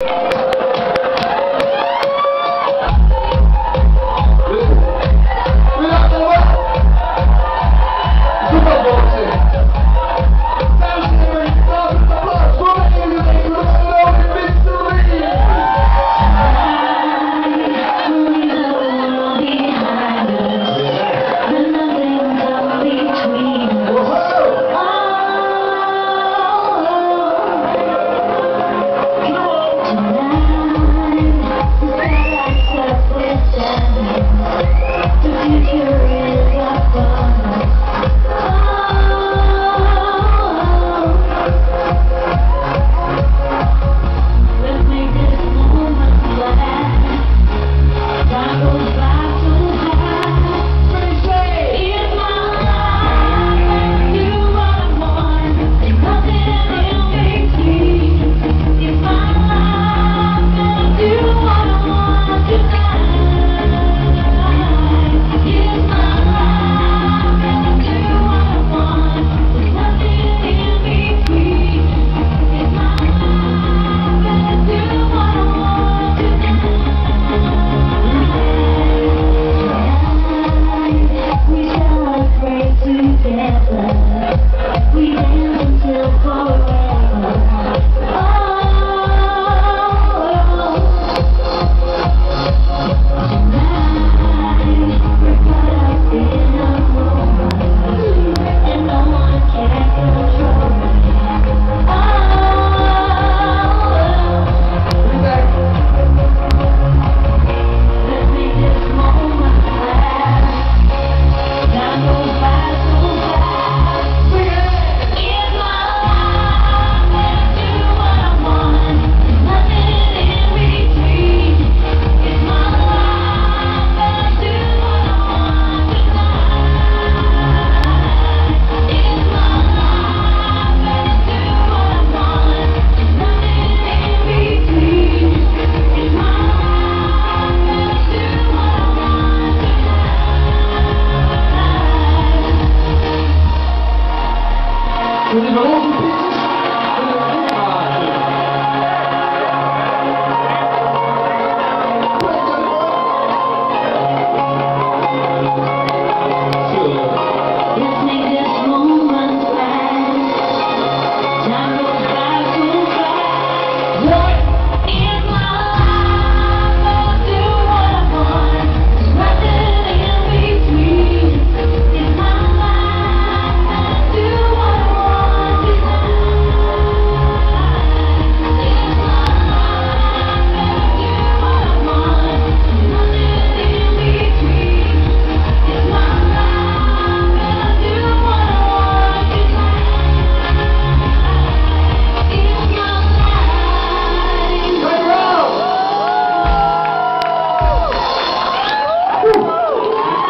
you Ele não